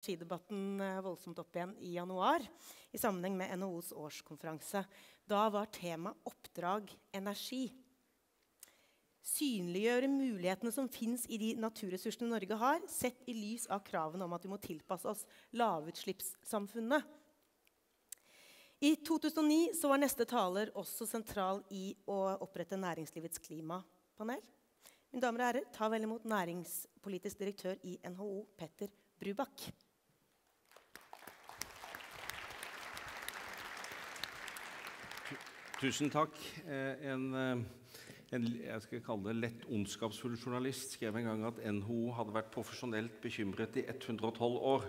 energidebatten eh, voldsomt opp igjen i januar i sammenheng med NHOs årskonferanse. Da var tema 'Oppdrag energi'. Synliggjøre mulighetene som fins i de naturressursene Norge har, sett i lys av kravene om at vi må tilpasse oss lavutslippssamfunnet. I 2009 var neste taler også sentral i å opprette Næringslivets klimapanel. Mine damer og herrer, ta vel imot næringspolitisk direktør i NHO, Petter Brubakk. Tusen takk. Eh, en, eh, en, jeg skal kalle det lett ondskapsfull journalist skrev en gang at NHO hadde vært profesjonelt bekymret i 112 år.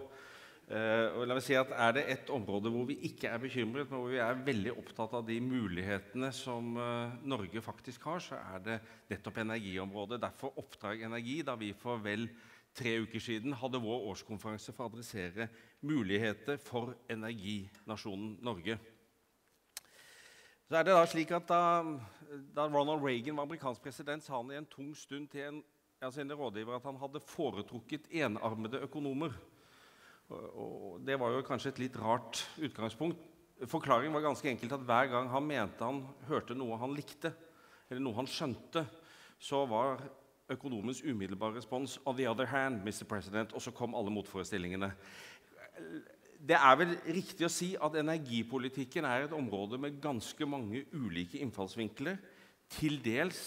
Uh, og la meg si at Er det et område hvor vi ikke er bekymret, men hvor vi er veldig opptatt av de mulighetene som Norge faktisk har, så er det nettopp energiområdet. Derfor Oppdrag Energi, da vi for vel tre uker siden hadde vår årskonferanse for å adressere muligheter for energinasjonen Norge. Så er det da slik at Da, da Ronald Reagan var amerikansk president, sa han i en tung stund til en, ja, sine rådgiver at han hadde foretrukket enarmede økonomer. Og Det var jo kanskje et litt rart utgangspunkt. Forklaringen var ganske enkelt at hver gang han mente han hørte noe han likte, eller noe han skjønte, så var økonomens umiddelbare respons 'on the other hand', Mr. President, og så kom alle motforestillingene det er vel riktig å si at energipolitikken er et område med ganske mange ulike innfallsvinkler, til dels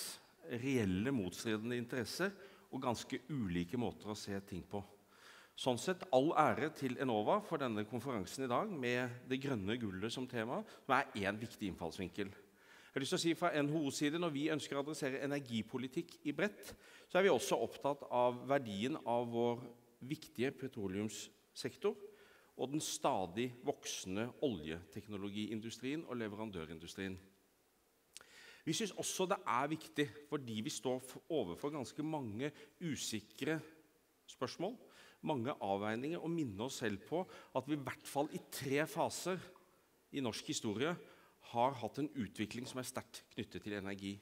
reelle motstridende interesser og ganske ulike måter å se ting på. Sånn sett all ære til Enova for denne konferansen i dag med det grønne gullet som tema, som er én viktig innfallsvinkel. Jeg har lyst til å si fra NHOs side, Når vi ønsker å adressere energipolitikk i bredt, så er vi også opptatt av verdien av vår viktige petroleumssektor og den stadig voksende oljeteknologiindustrien og leverandørindustrien. Vi syns også det er viktig fordi vi står overfor ganske mange usikre spørsmål, mange avveininger, og minne oss selv på at vi i hvert fall i tre faser i norsk historie har hatt en utvikling som er sterkt knyttet til energi.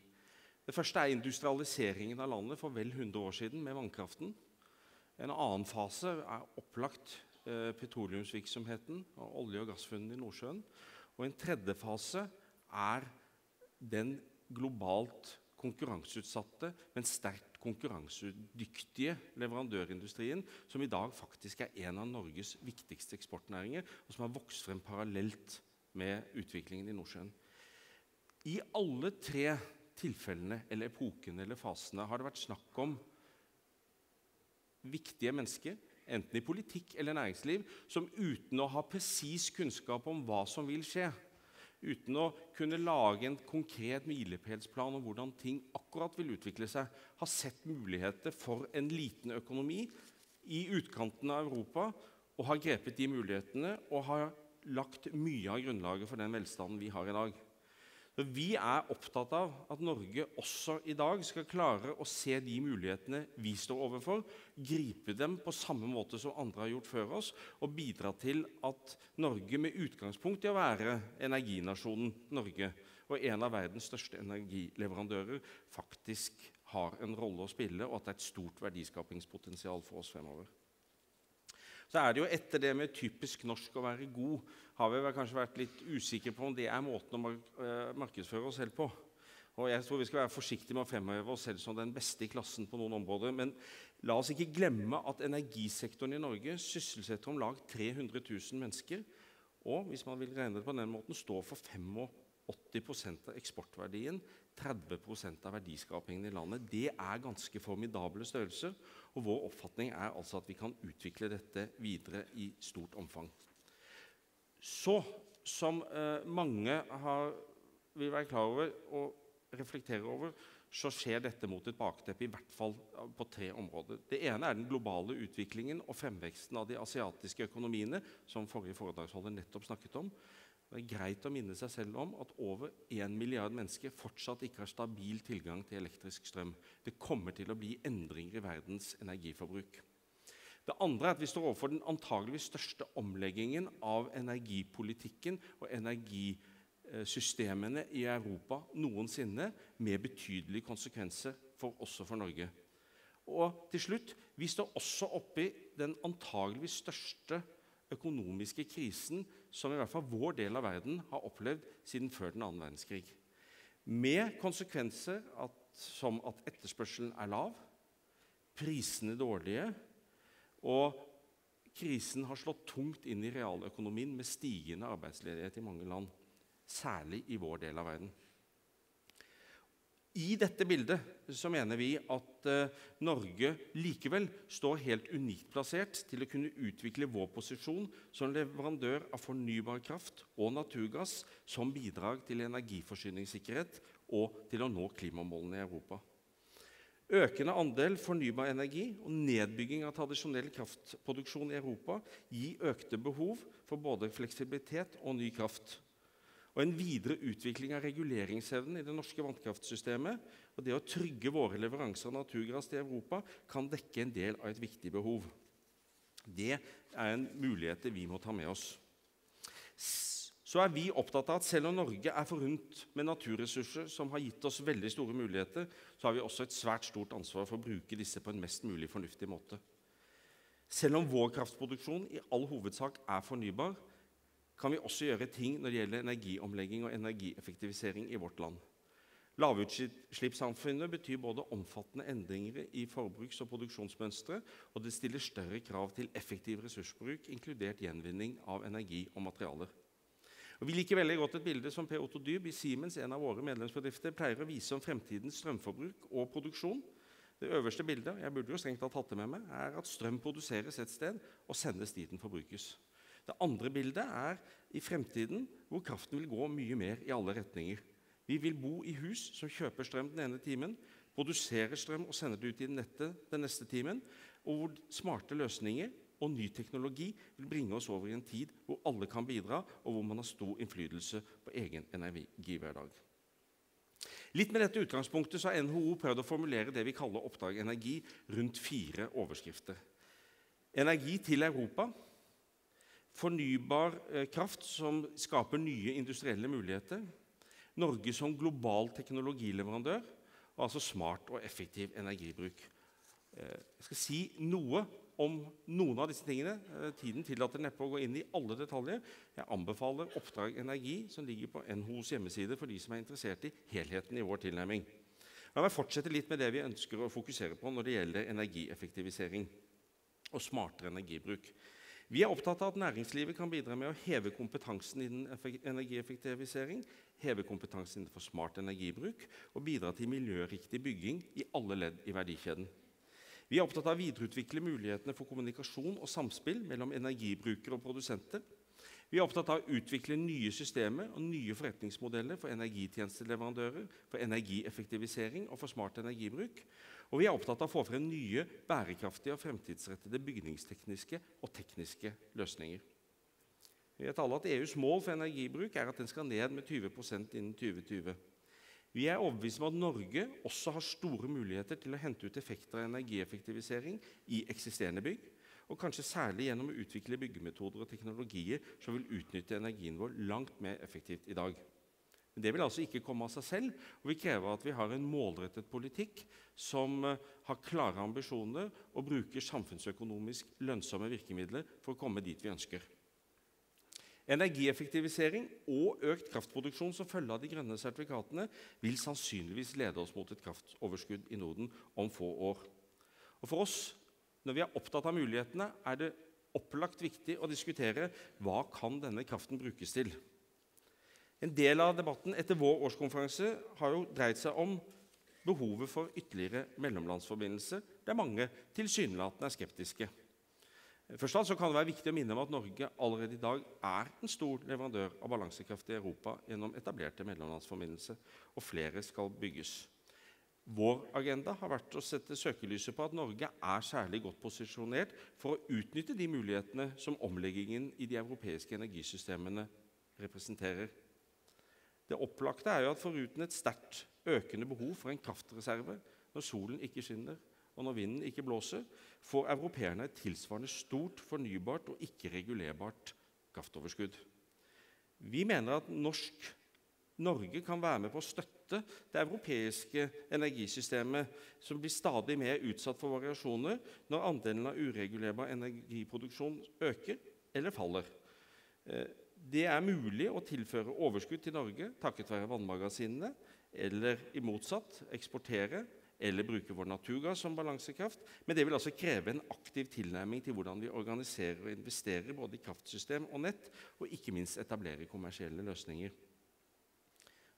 Det første er industrialiseringen av landet for vel 100 år siden med vannkraften. En annen fase er opplagt petroleumsvirksomheten og olje- og gassfunnene i Nordsjøen. Og en tredje fase er den globalt konkurranseutsatte, men sterkt konkurransedyktige leverandørindustrien, som i dag faktisk er en av Norges viktigste eksportnæringer, og som har vokst frem parallelt med utviklingen i Nordsjøen. I alle tre tilfellene eller epokene eller fasene har det vært snakk om viktige mennesker enten i politikk eller næringsliv, som uten å ha presis kunnskap om hva som vil skje, uten å kunne lage en konkret milepælsplan om hvordan ting akkurat vil utvikle seg, har sett muligheter for en liten økonomi i utkanten av Europa og har grepet de mulighetene og har lagt mye av grunnlaget for den velstanden vi har i dag. Vi er opptatt av at Norge også i dag skal klare å se de mulighetene vi står overfor, gripe dem på samme måte som andre har gjort før oss, og bidra til at Norge, med utgangspunkt i å være energinasjonen Norge og en av verdens største energileverandører, faktisk har en rolle å spille, og at det er et stort verdiskapingspotensial for oss fremover. Så er det jo etter det med typisk norsk å være god, har vi kanskje vært litt usikre på om det er måten å eh, markedsføre oss selv på. Og jeg tror Vi skal være forsiktige med å fremheve oss selv som den beste i klassen. på noen områder, Men la oss ikke glemme at energisektoren i Norge sysselsetter om lag 300 000 mennesker. Og hvis man vil regne det på den måten, står for 85% av eksportverdien 30% av verdiskapingen i landet. Det er ganske formidable størrelser. Og vår oppfatning er altså at vi kan utvikle dette videre i stort omfang. Så, som eh, mange har, vil være klar over og reflektere over, så skjer dette mot et bakteppe i hvert fall på tre områder. Det ene er den globale utviklingen og fremveksten av de asiatiske økonomiene, som forrige foredragsholder nettopp snakket om. Det er greit å minne seg selv om at over 1 milliard mennesker fortsatt ikke har stabil tilgang til elektrisk strøm. Det kommer til å bli endringer i verdens energiforbruk. Det andre er at vi står overfor den antageligvis største omleggingen av energipolitikken og energisystemene i Europa noensinne, med betydelige konsekvenser for, også for Norge. Og til slutt vi står også oppi den antageligvis største økonomiske krisen som i hvert fall vår del av verden har opplevd siden før den annen verdenskrig. Med konsekvenser at, som at etterspørselen er lav, prisene dårlige, og krisen har slått tungt inn i realøkonomien med stigende arbeidsledighet i mange land, særlig i vår del av verden. I dette bildet så mener vi at eh, Norge likevel står helt unikt plassert til å kunne utvikle vår posisjon som leverandør av fornybar kraft og naturgass som bidrag til energiforsyningssikkerhet og til å nå klimamålene i Europa. Økende andel fornybar energi og nedbygging av tradisjonell kraftproduksjon i Europa gir økte behov for både fleksibilitet og ny kraft og en videre utvikling av reguleringsevnen i det norske vannkraftsystemet og det å trygge våre leveranser av naturgass til Europa kan dekke en del av et viktig behov. Det er en mulighet vi må ta med oss. Så er vi opptatt av at selv om Norge er forunt med naturressurser som har gitt oss veldig store muligheter, så har vi også et svært stort ansvar for å bruke disse på en mest mulig fornuftig måte. Selv om vår kraftproduksjon i all hovedsak er fornybar, kan vi også gjøre ting når det gjelder energiomlegging og energieffektivisering i vårt land. Lavutslippssamfunnet betyr både omfattende endringer i forbruks- og produksjonsmønstre, og det stiller større krav til effektiv ressursbruk, inkludert gjenvinning av energi og materialer. Og vi liker veldig godt et bilde som Per Otto Dyb i Siemens, en av våre medlemsbedrifter, pleier å vise om fremtidens strømforbruk og produksjon. Det øverste bildet jeg burde jo strengt tatt hatt det med meg, er at strøm produseres et sted og sendes dit den forbrukes. Det andre bildet er i fremtiden, hvor kraften vil gå mye mer i alle retninger. Vi vil bo i hus som kjøper strøm den ene timen, produserer strøm og sender det ut i nettet den neste timen, og hvor smarte løsninger og ny teknologi vil bringe oss over i en tid hvor alle kan bidra, og hvor man har stor innflytelse på egen energihverdag. Litt med dette utgangspunktet så har NHO prøvd å formulere det vi kaller Oppdrag energi, rundt fire overskrifter. Energi til Europa Fornybar eh, kraft som skaper nye industrielle muligheter. Norge som global teknologileverandør. Og altså smart og effektiv energibruk. Eh, jeg skal si noe om noen av disse tingene. Eh, tiden tillater neppe å gå inn i alle detaljer. Jeg anbefaler Oppdrag energi, som ligger på NHOs hjemmeside for de som er interessert i helheten i vår tilnærming. La meg fortsette litt med det vi ønsker å fokusere på når det gjelder energieffektivisering og smartere energibruk. Vi er opptatt av at næringslivet kan bidra med å heve kompetansen innen energieffektivisering, heve kompetansen innenfor smart energibruk og bidra til miljøriktig bygging i alle ledd i verdikjeden. Vi er opptatt av å videreutvikle mulighetene for kommunikasjon og samspill mellom energibrukere og produsenter vi er opptatt av å utvikle nye systemer og nye forretningsmodeller for energitjenesteleverandører, for energieffektivisering og for smart energibruk. Og vi er opptatt av å få frem nye, bærekraftige og fremtidsrettede bygningstekniske og tekniske løsninger. Vi vet alle at EUs mål for energibruk er at den skal ned med 20% innen 2020. Vi er overbevist om at Norge også har store muligheter til å hente ut effekter av energieffektivisering i eksisterende bygg og kanskje særlig gjennom å utvikle byggemetoder og teknologier som vil utnytte energien vår langt mer effektivt i dag. Men Det vil altså ikke komme av seg selv, og vi krever at vi har en målrettet politikk som eh, har klare ambisjoner og bruker samfunnsøkonomisk lønnsomme virkemidler for å komme dit vi ønsker. Energieffektivisering og økt kraftproduksjon som følge av de grønne sertifikatene vil sannsynligvis lede oss mot et kraftoverskudd i Norden om få år. Og For oss når vi er opptatt av mulighetene, er det opplagt viktig å diskutere hva kan denne kraften brukes til. En del av debatten etter vår årskonferanse har jo dreid seg om behovet for ytterligere mellomlandsforbindelse, der mange tilsynelatende er skeptiske. Først alt så kan det være viktig å minne om at Norge allerede i dag er en stor leverandør av balansekraft i Europa gjennom etablerte mellomlandsforbindelser, og flere skal bygges. Vår agenda har vært å sette søkelyset på at Norge er særlig godt posisjonert for å utnytte de mulighetene som omleggingen i de europeiske energisystemene representerer. Det opplagte er jo at foruten et sterkt økende behov for en kraftreserve når solen ikke skinner og når vinden ikke blåser, får europeerne et tilsvarende stort fornybart og ikke-regulerbart kraftoverskudd. Vi mener at norsk Norge kan være med på å støtte det europeiske energisystemet, som blir stadig mer utsatt for variasjoner når andelen av uregulerbar energiproduksjon øker eller faller. Det er mulig å tilføre overskudd til Norge takket være vannmagasinene, eller i motsatt eksportere eller bruke vår naturgass som balansekraft. Men det vil altså kreve en aktiv tilnærming til hvordan vi organiserer og investerer både i kraftsystem og nett, og ikke minst etablere kommersielle løsninger.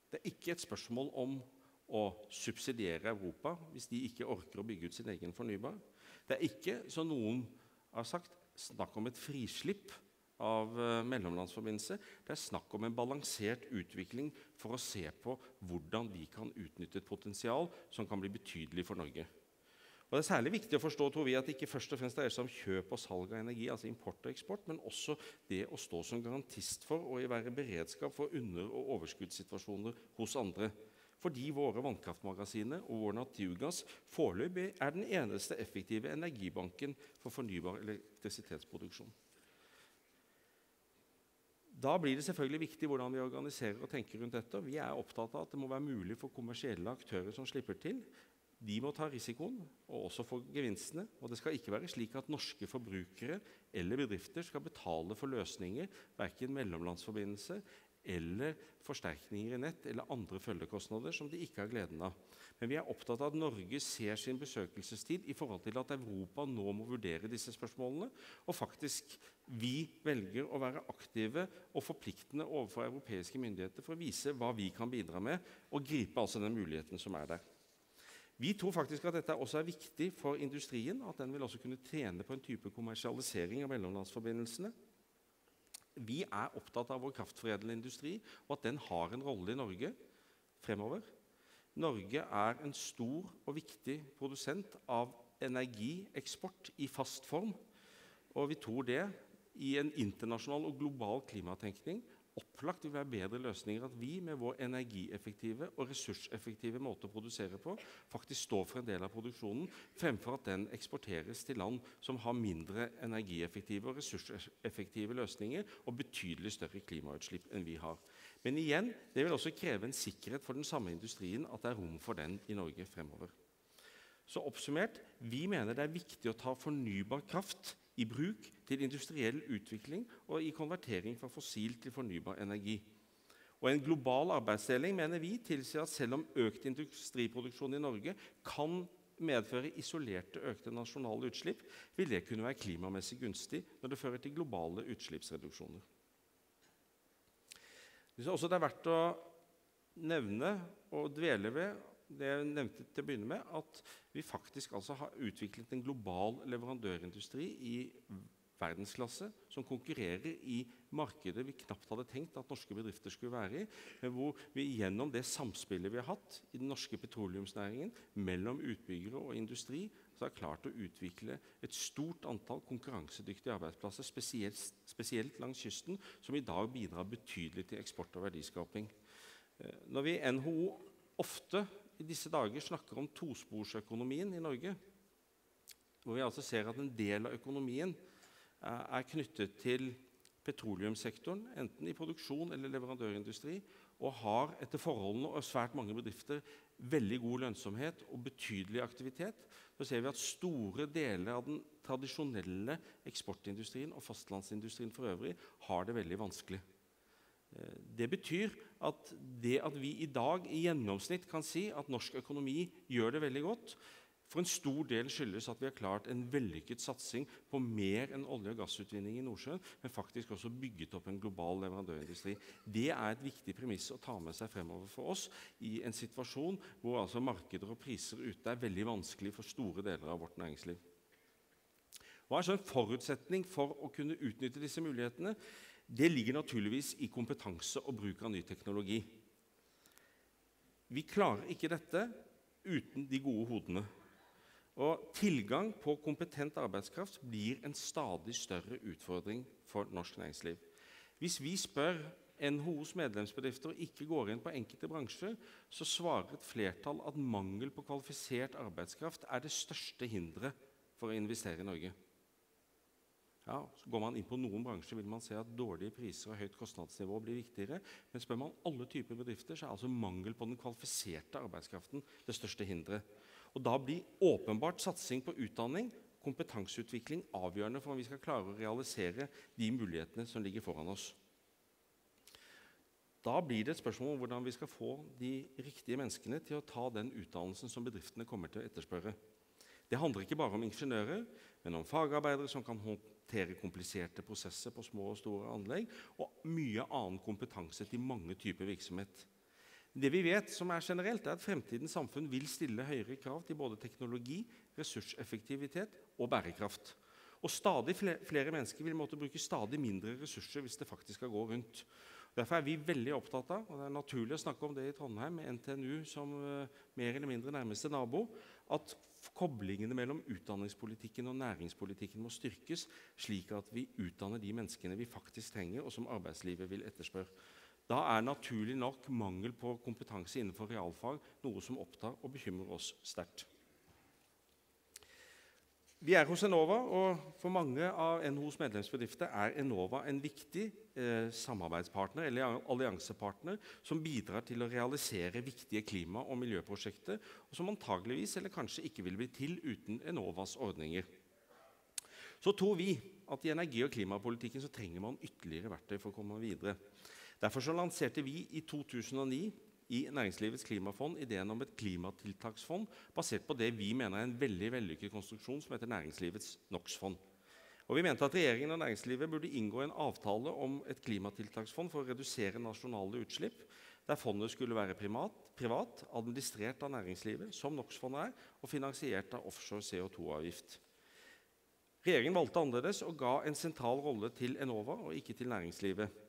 Det er ikke et spørsmål om å subsidiere Europa hvis de ikke orker å bygge ut sin egen fornybar. Det er ikke, som noen har sagt, snakk om et frislipp av uh, mellomlandsforbindelse. Det er snakk om en balansert utvikling for å se på hvordan vi kan utnytte et potensial som kan bli betydelig for Norge. Og Det er særlig viktig å forstå tror vi, at det ikke først og fremst dreier seg om kjøp og salg av energi, altså import og eksport, men også det å stå som garantist for og være beredskap for under- og overskuddssituasjoner hos andre. Fordi våre vannkraftmagasiner og vår naturgass foreløpig er den eneste effektive energibanken for fornybar elektrisitetsproduksjon. Da blir det selvfølgelig viktig hvordan vi organiserer og tenker rundt dette. Vi er opptatt av at det må være mulig for kommersielle aktører som slipper til. De må ta risikoen og også få gevinstene. Og det skal ikke være slik at norske forbrukere eller bedrifter skal betale for løsninger, verken mellomlandsforbindelse eller forsterkninger i nett eller andre følgekostnader som de ikke har gleden av. Men vi er opptatt av at Norge ser sin besøkelsestid i forhold til at Europa nå må vurdere disse spørsmålene. Og faktisk vi velger å være aktive og forpliktende overfor europeiske myndigheter for å vise hva vi kan bidra med, og gripe altså den muligheten som er der. Vi tror faktisk at dette også er viktig for industrien, at den vil også kunne tjene på en type kommersialisering av mellomlandsforbindelsene. Vi er opptatt av vår kraftforedlende industri, og at den har en rolle i Norge fremover. Norge er en stor og viktig produsent av energieksport i fast form. Og vi tror det i en internasjonal og global klimatenkning opplagt vil være bedre løsninger at vi med vår energieffektive og ressurseffektive måte å produsere på faktisk står for en del av produksjonen, fremfor at den eksporteres til land som har mindre energieffektive og ressurseffektive løsninger og betydelig større klimautslipp enn vi har. Men igjen, det vil også kreve en sikkerhet for den samme industrien at det er rom for den i Norge fremover. Så oppsummert vi mener det er viktig å ta fornybar kraft i bruk til industriell utvikling og i konvertering fra fossil til fornybar energi. Og En global arbeidsdeling mener vi tilsier at selv om økt industriproduksjon i Norge kan medføre isolerte økte nasjonale utslipp, vil det kunne være klimamessig gunstig når det fører til globale utslippsreduksjoner. Det er også er verdt å nevne og dvele ved det jeg nevnte til å begynne med, at vi faktisk altså har utviklet en global leverandørindustri i verdensklasse som konkurrerer i markeder vi knapt hadde tenkt at norske bedrifter skulle være i, hvor vi gjennom det samspillet vi har hatt i den norske petroleumsnæringen mellom utbyggere og industri, så har klart å utvikle et stort antall konkurransedyktige arbeidsplasser, spesielt, spesielt, langs kysten, som i dag bidrar betydelig til eksport og verdiskaping. Eh, når vi i NHO ofte i disse dager snakker om tosporsøkonomien i Norge, hvor vi altså ser at en del av økonomien eh, er knyttet til petroleumssektoren, enten i produksjon eller leverandørindustri, og har etter forholdene og svært mange bedrifter veldig god lønnsomhet og betydelig aktivitet, så ser vi at store deler av den tradisjonelle eksportindustrien og fastlandsindustrien for øvrig har det veldig vanskelig. Eh, det betyr at det at vi i dag i gjennomsnitt kan si at norsk økonomi gjør det veldig godt, for en stor del skyldes at vi har klart en vellykket satsing på mer enn olje- og gassutvinning i Nordsjøen, men faktisk også bygget opp en global leverandørindustri. Det er et viktig premiss å ta med seg fremover for oss i en situasjon hvor altså markeder og priser ute er veldig vanskelig for store deler av vårt næringsliv. Hva er så en forutsetning for å kunne utnytte disse mulighetene? Det ligger naturligvis i kompetanse og bruk av ny teknologi. Vi klarer ikke dette uten de gode hodene. Og Tilgang på kompetent arbeidskraft blir en stadig større utfordring for norsk næringsliv. Hvis vi spør NHOs medlemsbedrifter og ikke går inn på enkelte bransjer, så svarer et flertall at mangel på kvalifisert arbeidskraft er det største hinderet for å investere i Norge. Ja, så Går man inn på noen bransjer, vil man se at dårlige priser og høyt kostnadsnivå blir viktigere. Men spør man alle typer bedrifter, så er altså mangel på den kvalifiserte arbeidskraften det største hinderet. Og Da blir åpenbart satsing på utdanning kompetanseutvikling avgjørende for om vi skal klare å realisere de mulighetene som ligger foran oss. Da blir det et spørsmål om hvordan vi skal få de riktige menneskene til å ta den utdannelsen som bedriftene kommer til å etterspørre. Det handler ikke bare om ingeniører, men om fagarbeidere som kan håndtere kompliserte prosesser på små og store anlegg, og mye annen kompetanse til mange typer virksomhet. Det vi vet som er generelt, er at fremtidens samfunn vil stille høyere krav til både teknologi, ressurseffektivitet og bærekraft. Og stadig flere mennesker vil måtte bruke stadig mindre ressurser hvis det faktisk skal gå rundt. Derfor er vi veldig opptatt av, og det er naturlig å snakke om det i Trondheim med NTNU som uh, mer eller mindre nærmeste nabo, at koblingene mellom utdanningspolitikken og næringspolitikken må styrkes, slik at vi utdanner de menneskene vi faktisk trenger, og som arbeidslivet vil etterspørre. Da er naturlig nok mangel på kompetanse innenfor realfag noe som opptar og bekymrer oss sterkt. Vi er hos Enova, og for mange av NHOs medlemsbedrifter er Enova en viktig eh, samarbeidspartner eller alliansepartner som bidrar til å realisere viktige klima- og miljøprosjekter, og som antageligvis eller kanskje ikke vil bli til uten Enovas ordninger. Så tror vi at i energi- og klimapolitikken trenger man ytterligere verktøy for å komme videre. Derfor lanserte vi i 2009 i Næringslivets klimafond ideen om et klimatiltaksfond basert på det vi mener er en veldig vellykket konstruksjon som heter Næringslivets NOx-fond. Og Vi mente at regjeringen og næringslivet burde inngå en avtale om et klimatiltaksfond for å redusere nasjonale utslipp, der fondet skulle være primat, privat, administrert av næringslivet, som NOx-fondet er, og finansiert av offshore CO2-avgift. Regjeringen valgte annerledes og ga en sentral rolle til Enova og ikke til næringslivet.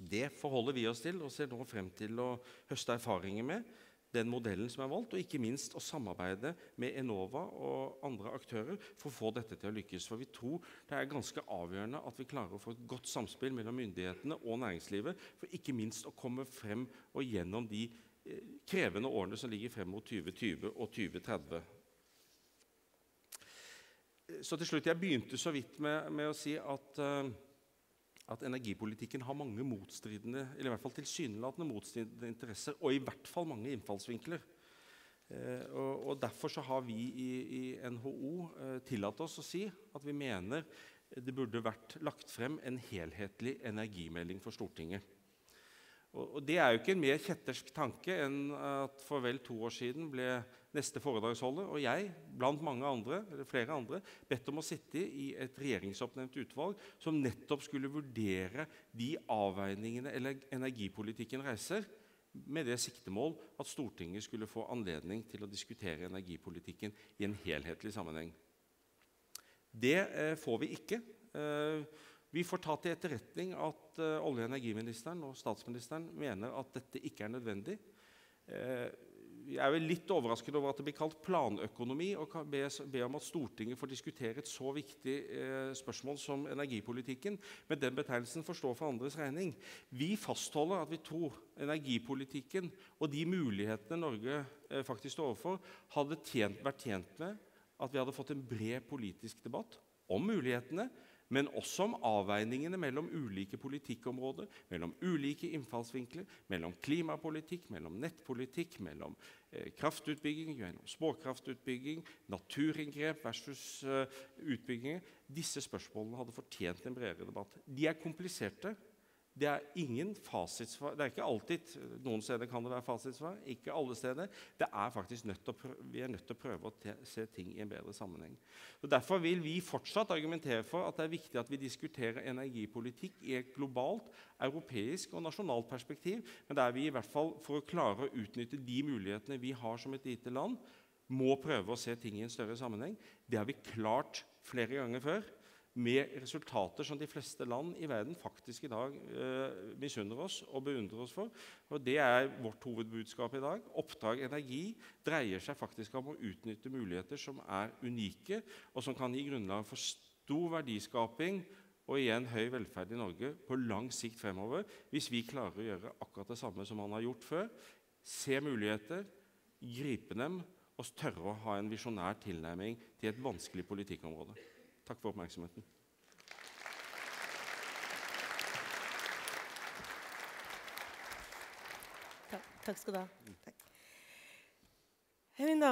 Det forholder vi oss til og ser nå frem til å høste erfaringer med den modellen som er valgt, og ikke minst å samarbeide med Enova og andre aktører for å få dette til å lykkes. For vi tror det er ganske avgjørende at vi klarer å få et godt samspill mellom myndighetene og næringslivet, for ikke minst å komme frem og gjennom de eh, krevende årene som ligger frem mot 2020 og 2030. Så til slutt, Jeg begynte så vidt med, med å si at uh, at energipolitikken har mange motstridende, eller i hvert fall tilsynelatende motstridende interesser, og i hvert fall mange innfallsvinkler. Eh, og, og, Derfor så har vi i, i NHO eh, tillatt oss å si at vi mener det burde vært lagt frem en helhetlig energimelding for Stortinget. Og, Det er jo ikke en mer kjettersk tanke enn at for vel to år siden ble neste foredragsholder og jeg, blant mange andre, eller flere andre, bedt om å sitte i et regjeringsoppnevnt utvalg som nettopp skulle vurdere de avveiningene energipolitikken reiser, med det siktemål at Stortinget skulle få anledning til å diskutere energipolitikken i en helhetlig sammenheng. Det eh, får vi ikke. Eh, vi får ta til etterretning at uh, olje- og energiministeren og statsministeren mener at dette ikke er nødvendig. Uh, jeg er vel litt overrasket over at det blir kalt planøkonomi, kan be, be om at Stortinget får diskutere et så viktig eh, spørsmål som energipolitikken. Men den betegnelsen får stå for andres regning. Vi fastholder at vi tror energipolitikken og de mulighetene Norge eh, faktisk står overfor, hadde tjent, vært tjent med at vi hadde fått en bred politisk debatt om mulighetene, men også om avveiningene mellom ulike politikkområder, mellom ulike innfallsvinkler, mellom klimapolitikk, mellom nettpolitikk, mellom eh, kraftutbygging, mellom småkraftutbygging, naturinngrep versus eh, utbygginger. Disse spørsmålene hadde fortjent en bredere debatt. De er kompliserte, det er ingen fasitsvar. Det er ikke alltid, Noen steder kan det være fasitsvar, ikke alle steder. Det er faktisk nødt prøve, Vi er nødt til å prøve å se ting i en bedre sammenheng. Og Derfor vil vi fortsatt argumentere for at det er viktig at vi diskuterer energipolitikk i et globalt, europeisk og nasjonalt perspektiv, men der vi i hvert fall for å klare å utnytte de mulighetene vi har som et lite land, må prøve å se ting i en større sammenheng. Det har vi klart flere ganger før med resultater som de fleste land i verden faktisk i dag eh, misunner oss og beundrer oss for. Og Det er vårt hovedbudskap i dag. Oppdrag energi dreier seg faktisk om å utnytte muligheter som er unike, og som kan gi grunnlag for stor verdiskaping og igjen høy velferd i Norge på lang sikt fremover, hvis vi klarer å gjøre akkurat det samme som man har gjort før. Se muligheter, gripe dem og tørre å ha en visjonær tilnærming til et vanskelig politikkområde. Takk for oppmerksomheten. Takk, takk skal du ha. Takk.